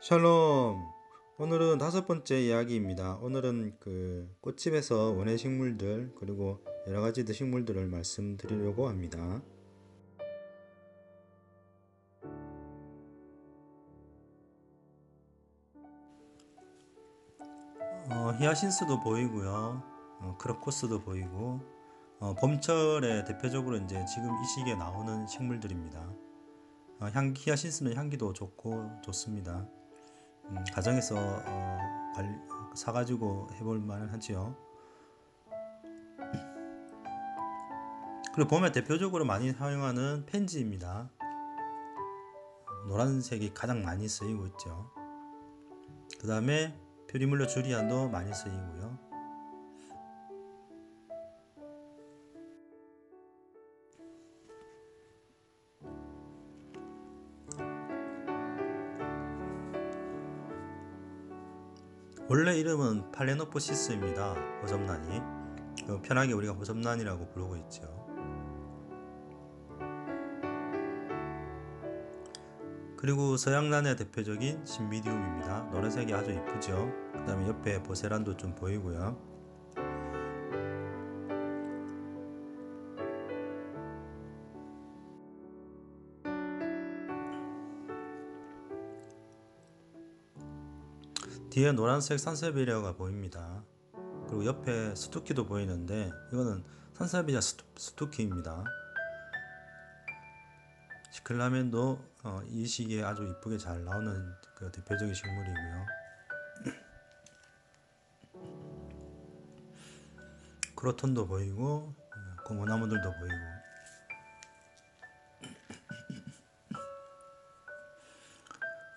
샬롬. 오늘은 다섯 번째 이야기입니다. 오늘은 그 꽃집에서 원예 식물들 그리고 여러 가지 식물들을 말씀드리려고 합니다. 어, 히아신스도 보이고요. 어, 크로코스도 보이고 어, 봄철에 대표적으로 이제 지금 이 시기에 나오는 식물들입니다. 어, 향 히아신스는 향기도 좋고 좋습니다. 음, 가정에서 어, 사가지고 해볼 만하지요. 그리고 봄에 대표적으로 많이 사용하는 펜지입니다. 노란색이 가장 많이 쓰이고 있죠. 그 다음에 표리물로 주리안도 많이 쓰이고요. 원래 이름은 팔레노포시스입니다. 호접란이 그 편하게 우리가 호접란이라고 부르고 있죠. 그리고 서양란의 대표적인 신비디움입니다. 노란색이 아주 이쁘죠. 그 다음에 옆에 보세란도 좀 보이고요. 뒤에 노란색 산세베리아가 보입니다. 그리고 옆에 스투키도 보이는데 이거는 산세베리아 스투, 스투 키입니다. 시클라멘도 어, 이 시기에 아주 이쁘게 잘 나오는 그 대표적인 식물이고요. 크로톤도 보이고 고무나무들도 보이고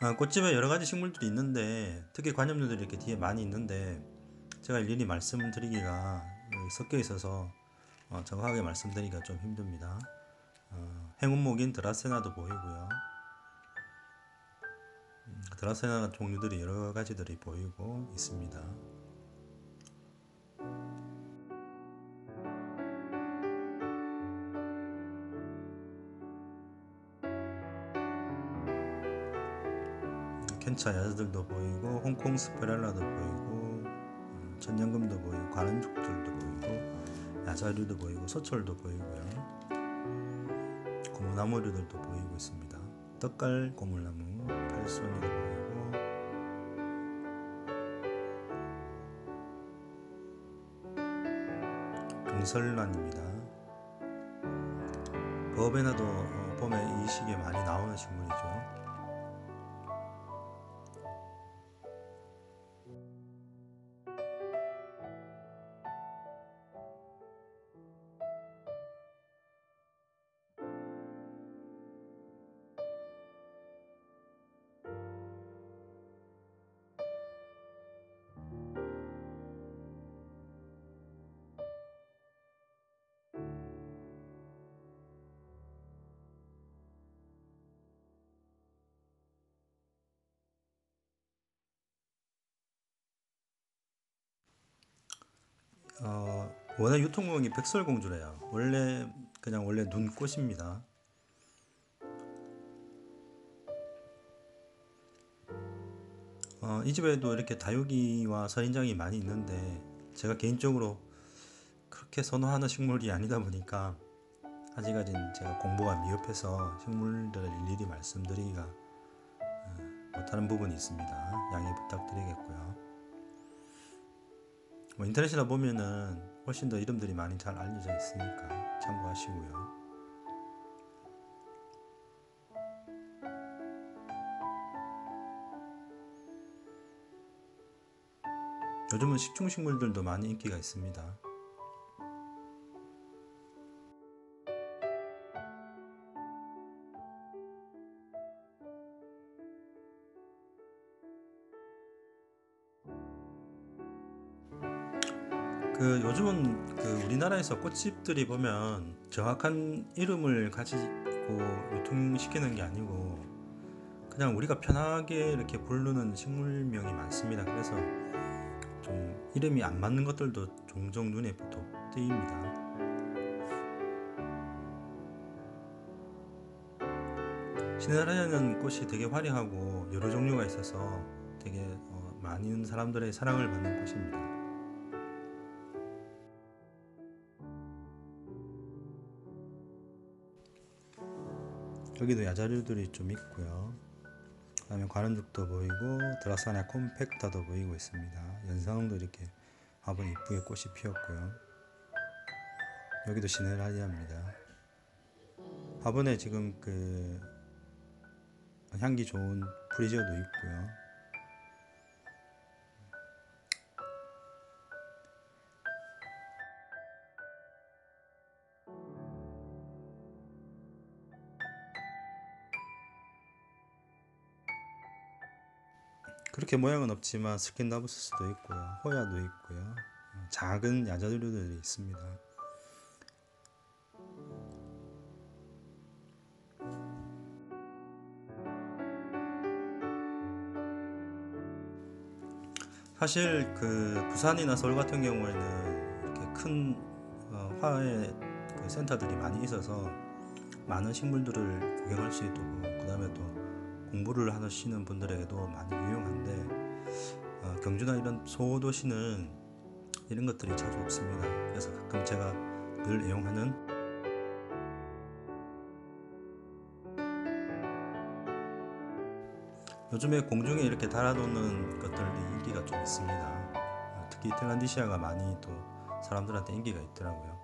아, 꽃집에 여러 가지 식물들이 있는데 특히 관엽류들이 이렇게 뒤에 많이 있는데 제가 일일이 말씀드리기가 섞여 있어서 어, 정확하게 말씀드리기가 좀 힘듭니다. 어, 행운목인 드라세나도 보이고요. 음, 드라세나 종류들이 여러 가지들이 보이고 있습니다. 켄차 야자들도 보이고 홍콩 스페랄라도 보이고 음, 천연금도 보이고 관은족들도 보이고 야자류도 보이고 소철도 보이고요. 고무나무류들도 보이고 있습니다. 떡갈 고물나무 팔손이도 보이고. 병설란입니다. 버베나도 어, 봄에 이 시기에 많이 나오는 식물이죠 어, 원래 유통명이 백설공주래요. 원래 그냥 원래 눈꽃입니다. 어, 이 집에도 이렇게 다육이와 선인장이 많이 있는데 제가 개인적으로 그렇게 선호하는 식물이 아니다 보니까 아직까지는 제가 공부가 미흡해서 식물들을 일일이 말씀드리기가 어, 못하는 부분이 있습니다. 양해 부탁드리겠고요. 뭐 인터넷이나 보면은 훨씬 더 이름들이 많이 잘 알려져 있으니까 참고하시고요. 요즘은 식충식물들도 많이 인기가 있습니다. 그 요즘은 그 우리나라에서 꽃집들이 보면 정확한 이름을 가지고 유통시키는 게 아니고 그냥 우리가 편하게 이렇게 부르는 식물명이 많습니다. 그래서 좀 이름이 안 맞는 것들도 종종 눈에 톡 띄입니다. 시네라리아는 꽃이 되게 화려하고 여러 종류가 있어서 되게 어, 많은 사람들의 사랑을 받는 꽃입니다. 여기도 야자류들이 좀 있고요. 그 다음에 관원죽도 보이고 드라사나 콤팩타도 보이고 있습니다. 연상도 이렇게 화분 이쁘게 꽃이 피었고요. 여기도 시네라리아입니다. 화분에 지금 그 향기 좋은 프리지어도 있고요. 그렇게 모양은 없지만 스킨다브스도 있고요. 호야도 있고요. 작은 야자류들이 있습니다. 사실 그 부산이나 서울 같은 경우에는 이렇게 큰 어, 화훼 그 센터들이 많이 있어서 많은 식물들을 구경할 수 있고 그 다음에 또 공부를 하시는 분들에게도 많이 유용한데 어, 경주나 이런 소도시는 이런 것들이 자주 없습니다. 그래서 가끔 제가 늘 애용하는 요즘에 공중에 이렇게 달아놓는 것들이 인기가 좀 있습니다. 어, 특히 텔란디시아가 많이 또 사람들한테 인기가 있더라고요.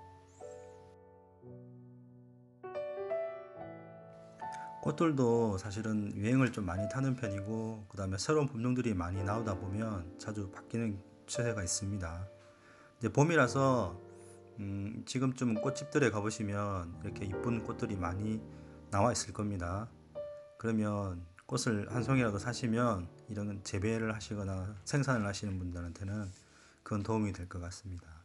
꽃들도 사실은 유행을 좀 많이 타는 편이고 그 다음에 새로운 품종들이 많이 나오다 보면 자주 바뀌는 추세가 있습니다. 이제 봄이라서 음, 지금쯤 꽃집들에 가보시면 이렇게 이쁜 꽃들이 많이 나와 있을 겁니다. 그러면 꽃을 한 송이라도 사시면 이런 재배를 하시거나 생산을 하시는 분들한테는 그건 도움이 될 것 같습니다.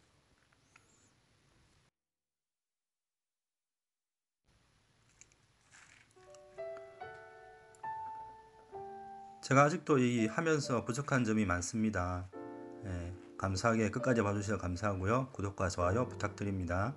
제가 아직도 이 하면서 부족한 점이 많습니다. 예, 감사하게 끝까지 봐주셔서 감사하고요. 구독과 좋아요 부탁드립니다.